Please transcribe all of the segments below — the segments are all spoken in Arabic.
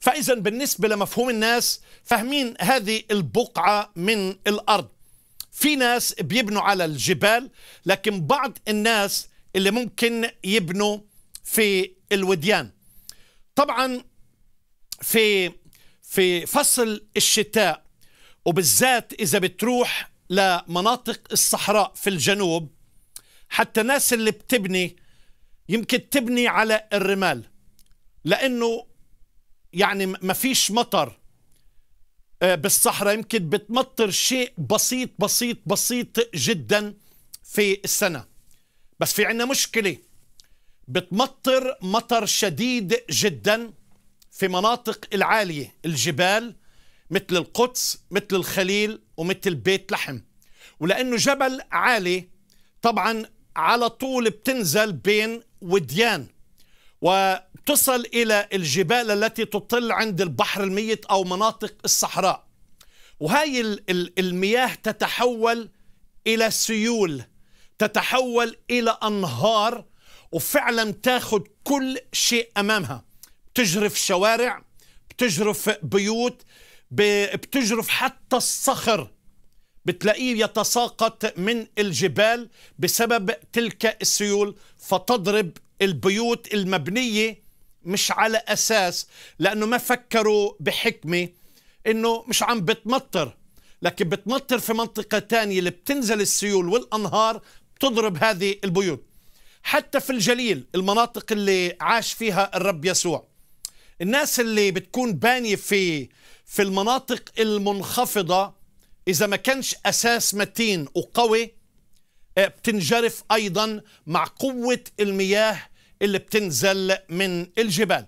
فإذا بالنسبة لمفهوم الناس فاهمين هذه البقعة من الأرض. في ناس بيبنوا على الجبال لكن بعض الناس اللي ممكن يبنوا في الوديان. طبعا في في فصل الشتاء وبالذات إذا بتروح لمناطق الصحراء في الجنوب حتى الناس اللي بتبني يمكن تبني على الرمال. لأنه يعني ما فيش مطر. بالصحراء يمكن بتمطر شيء بسيط بسيط بسيط جدا في السنة. بس في عنا مشكلة. بتمطر مطر شديد جدا في مناطق العالية. الجبال مثل القدس مثل الخليل ومثل بيت لحم. ولأنه جبل عالي طبعا على طول بتنزل بين وديان. وتصل إلى الجبال التي تطل عند البحر الميت أو مناطق الصحراء. وهاي المياه تتحول إلى سيول تتحول إلى أنهار وفعلا تاخذ كل شيء أمامها. بتجرف شوارع بتجرف بيوت بتجرف حتى الصخر. بتلاقيه يتساقط من الجبال بسبب تلك السيول فتضرب البيوت المبنية مش على أساس لأنه ما فكروا بحكمة إنه مش عم بتمطر. لكن بتمطر في منطقة تانية اللي بتنزل السيول والأنهار بتضرب هذه البيوت. حتى في الجليل المناطق اللي عاش فيها الرب يسوع. الناس اللي بتكون بانية في في المناطق المنخفضة إذا ما كانش أساس متين وقوي بتنجرف أيضا مع قوة المياه اللي بتنزل من الجبال.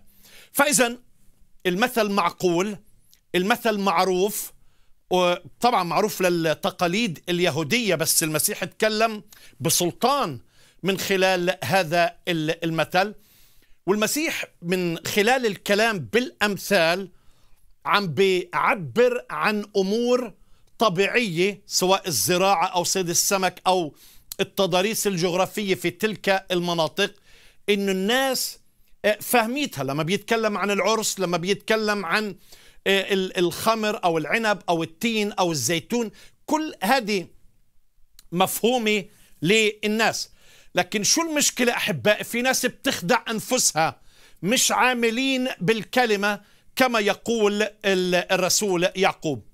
فإذا المثل معقول المثل معروف وطبعا معروف للتقاليد اليهودية بس المسيح اتكلم بسلطان من خلال هذا المثل. والمسيح من خلال الكلام بالأمثال عم بيعبر عن أمور طبيعية سواء الزراعة أو صيد السمك أو التضاريس الجغرافية في تلك المناطق. إن الناس فهميتها لما بيتكلم عن العرس لما بيتكلم عن الخمر أو العنب أو التين أو الزيتون كل هذه مفهومة للناس. لكن شو المشكلة أحبائي؟ في ناس بتخدع أنفسها مش عاملين بالكلمة كما يقول الرسول يعقوب.